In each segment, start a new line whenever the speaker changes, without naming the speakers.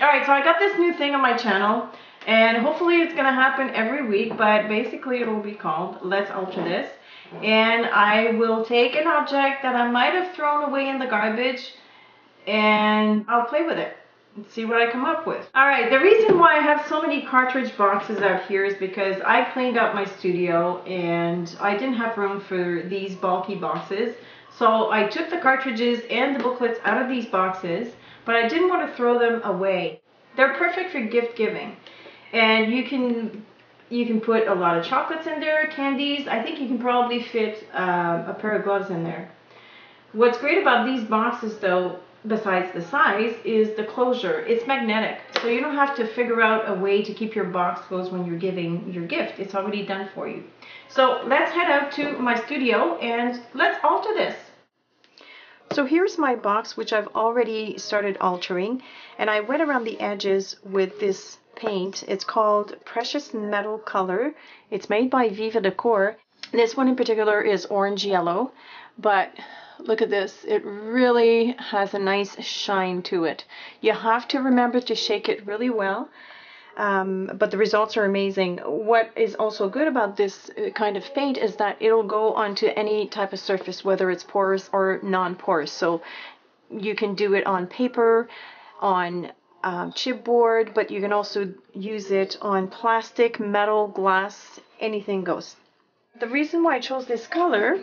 Alright, so I got this new thing on my channel and hopefully it's going to happen every week, but basically it will be called Let's Alter This. And I will take an object that I might have thrown away in the garbage and I'll play with it and see what I come up with. Alright, the reason why I have so many cartridge boxes out here is because I cleaned up my studio and I didn't have room for these bulky boxes. So I took the cartridges and the booklets out of these boxes, but I didn't want to throw them away. They're perfect for gift giving. And you can you can put a lot of chocolates in there, candies. I think you can probably fit um, a pair of gloves in there. What's great about these boxes though, besides the size, is the closure. It's magnetic, so you don't have to figure out a way to keep your box closed when you're giving your gift. It's already done for you. So let's head out to my studio and let's alter this. So here's my box, which I've already started altering, and I went around the edges with this paint. It's called Precious Metal Color. It's made by Viva Decor. This one in particular is orange yellow, but look at this. It really has a nice shine to it. You have to remember to shake it really well. Um, but the results are amazing. What is also good about this uh, kind of paint is that it'll go onto any type of surface, whether it's porous or non-porous. So you can do it on paper, on um, chipboard, but you can also use it on plastic, metal, glass, anything goes. The reason why I chose this color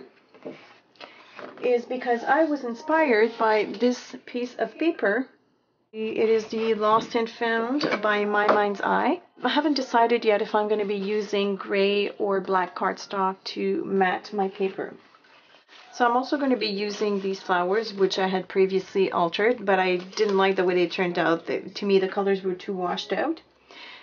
is because I was inspired by this piece of paper. It is the Lost and Found by My Mind's Eye. I haven't decided yet if I'm going to be using gray or black cardstock to mat my paper. So I'm also going to be using these flowers, which I had previously altered, but I didn't like the way they turned out. to me, the colors were too washed out.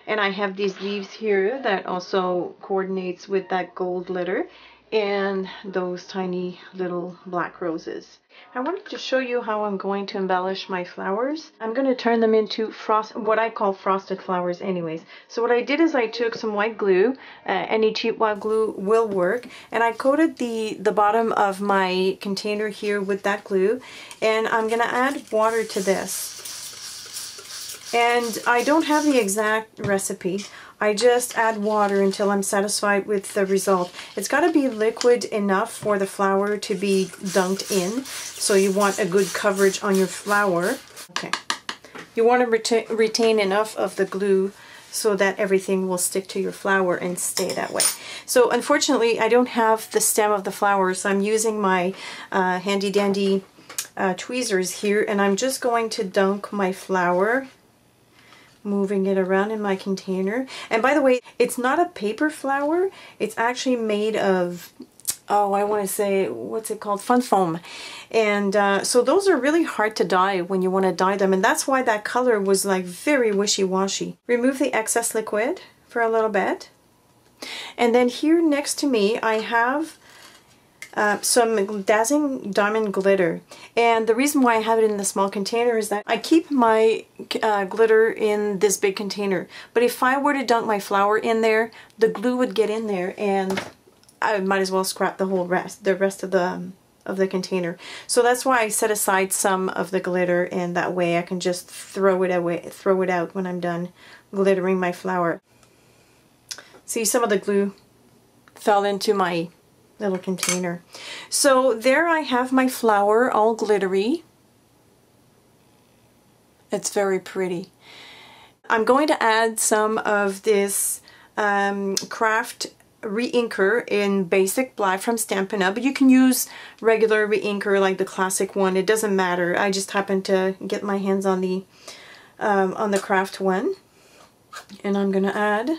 And I have these leaves here that also coordinates with that gold glitter and those tiny little black roses. I wanted to show you how I'm going to embellish my flowers. I'm going to turn them into frost, what I call frosted flowers anyways. So what I did is I took some white glue, uh, any cheap white glue will work, and I coated the, the bottom of my container here with that glue, and I'm going to add water to this. And I don't have the exact recipe. I just add water until I'm satisfied with the result. It's got to be liquid enough for the flower to be dunked in. So you want a good coverage on your flower. Okay. You want to retain, retain enough of the glue so that everything will stick to your flower and stay that way. So unfortunately, I don't have the stem of the flower, so I'm using my uh, handy dandy uh, tweezers here, and I'm just going to dunk my flower moving it around in my container. And by the way, it's not a paper flower. It's actually made of, oh, I want to say, what's it called? Fun foam. And uh, so those are really hard to dye when you want to dye them. And that's why that color was like very wishy-washy. Remove the excess liquid for a little bit. And then here next to me, I have uh, some Dazzling Diamond Glitter. And the reason why I have it in the small container is that I keep my uh, glitter in this big container. But if I were to dunk my flower in there, the glue would get in there and I might as well scrap the whole rest, the rest of the um, of the container. So that's why I set aside some of the glitter and that way I can just throw it away, throw it out when I'm done glittering my flower. See, some of the glue fell into my little container. So there I have my flower all glittery. It's very pretty. I'm going to add some of this um, craft reinker in basic black from Stampin' Up! But you can use regular reinker like the classic one. It doesn't matter. I just happened to get my hands on the um, on the craft one. And I'm going to add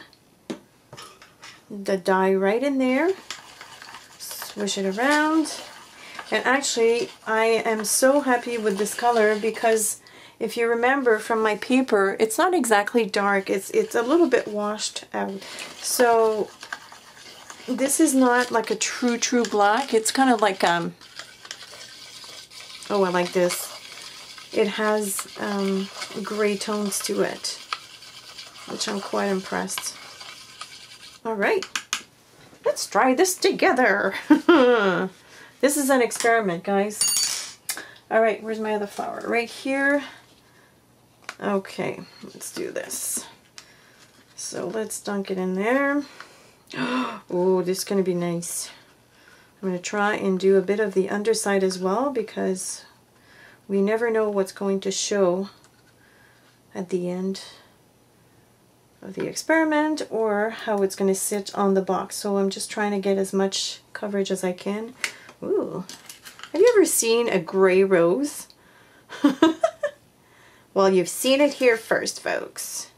the dye right in there swish it around. And actually, I am so happy with this color because if you remember from my paper, it's not exactly dark. It's, it's a little bit washed out. So this is not like a true, true black. It's kind of like, um, oh, I like this. It has um, gray tones to it, which I'm quite impressed. All right. Let's try this together. this is an experiment, guys. All right, where's my other flower? Right here. Okay, let's do this. So let's dunk it in there. Oh, this is going to be nice. I'm going to try and do a bit of the underside as well because we never know what's going to show at the end the experiment or how it's going to sit on the box. So I'm just trying to get as much coverage as I can. Ooh, have you ever seen a gray rose? well, you've seen it here first, folks.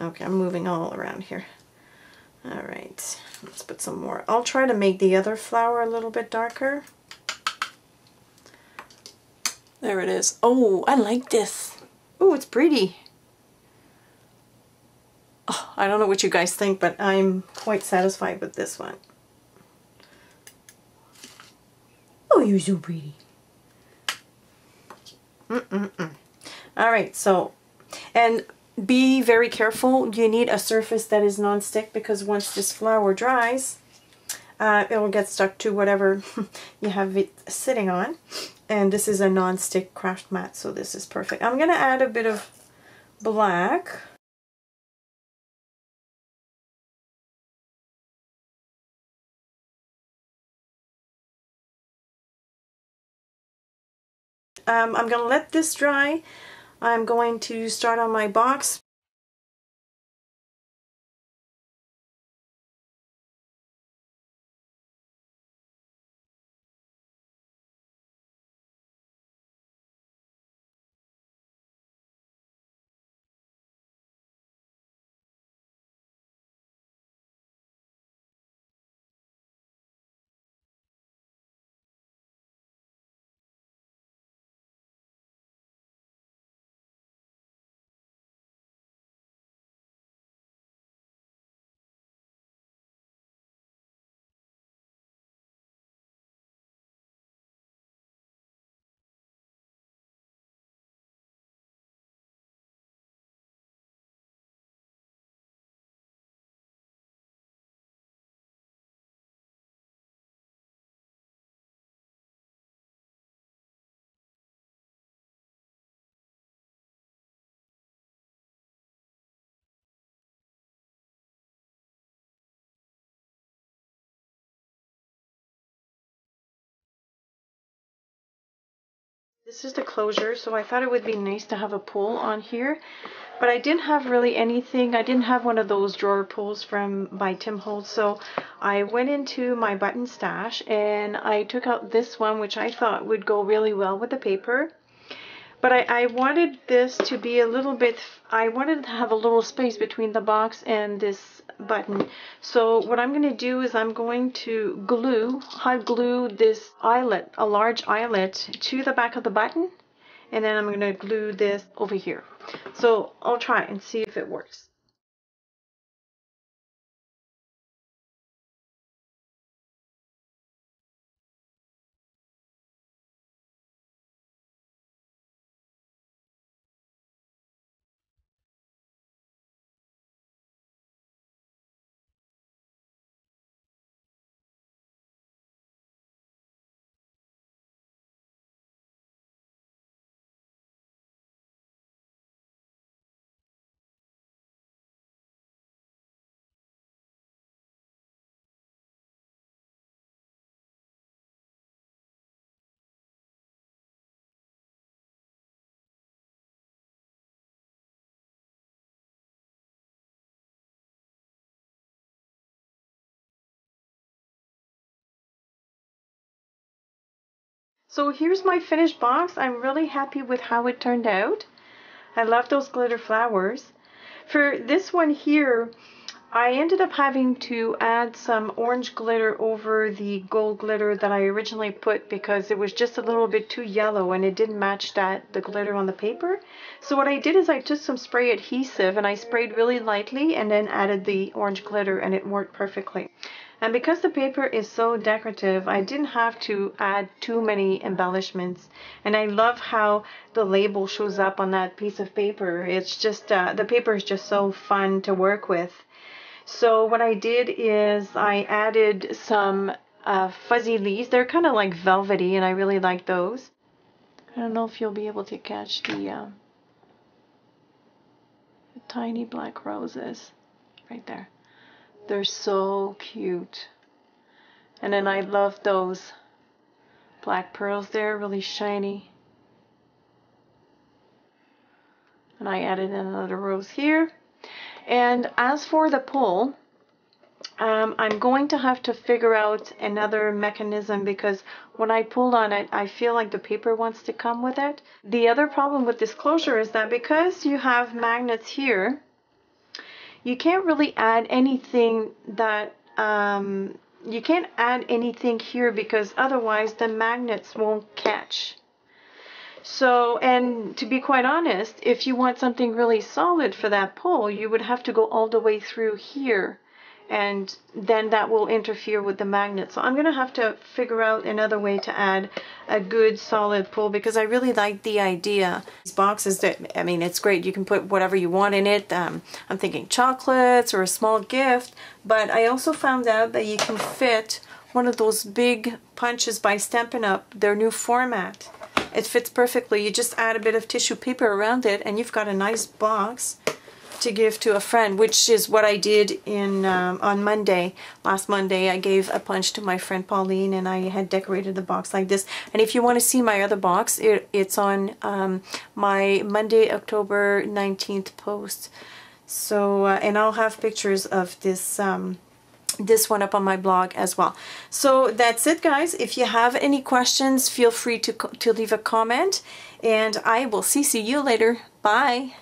Okay, I'm moving all around here. All right, let's put some more. I'll try to make the other flower a little bit darker. There it is. Oh, I like this. Oh, it's pretty. Oh, I don't know what you guys think, but I'm quite satisfied with this one. Oh, you're so pretty. Mm-mm-mm. All right, so, and be very careful. You need a surface that is non-stick because once this flower dries, uh, it will get stuck to whatever you have it sitting on. And this is a non-stick craft mat, so this is perfect. I'm going to add a bit of black. Um, I'm going to let this dry. I'm going to start on my box. This is the closure, so I thought it would be nice to have a pull on here. But I didn't have really anything. I didn't have one of those drawer pulls from by Tim Holtz. So I went into my button stash and I took out this one, which I thought would go really well with the paper. But I, I wanted this to be a little bit, I wanted to have a little space between the box and this button. So what I'm going to do is I'm going to glue, hot glue this eyelet, a large eyelet, to the back of the button. And then I'm going to glue this over here. So I'll try and see if it works. So here's my finished box. I'm really happy with how it turned out. I love those glitter flowers. For this one here, I ended up having to add some orange glitter over the gold glitter that I originally put because it was just a little bit too yellow and it didn't match that the glitter on the paper. So what I did is I took some spray adhesive and I sprayed really lightly and then added the orange glitter and it worked perfectly. And because the paper is so decorative, I didn't have to add too many embellishments. And I love how the label shows up on that piece of paper. It's just, uh, the paper is just so fun to work with. So what I did is I added some uh, fuzzy leaves. They're kind of like velvety and I really like those. I don't know if you'll be able to catch the, uh, tiny black roses right there. They're so cute. And then I love those black pearls there, really shiny. And I added another rose here. And as for the pull, um, I'm going to have to figure out another mechanism because when I pulled on it, I feel like the paper wants to come with it. The other problem with this closure is that because you have magnets here, you can't really add anything that um, you can't add anything here because otherwise the magnets won't catch. So, and to be quite honest, if you want something really solid for that pole, you would have to go all the way through here and then that will interfere with the magnet. So I'm going to have to figure out another way to add a good solid pull because I really like the idea. These boxes that, I mean, it's great. You can put whatever you want in it. Um, I'm thinking chocolates or a small gift, but I also found out that you can fit one of those big punches by Stampin' Up, their new format. It fits perfectly. You just add a bit of tissue paper around it and you've got a nice box to give to a friend, which is what I did in um, on Monday. Last Monday, I gave a punch to my friend Pauline, and I had decorated the box like this. And if you want to see my other box, it, it's on um, my Monday, October 19th post. So, uh, and I'll have pictures of this um, this one up on my blog as well. So that's it guys. If you have any questions, feel free to, to leave a comment and I will see see you later. Bye.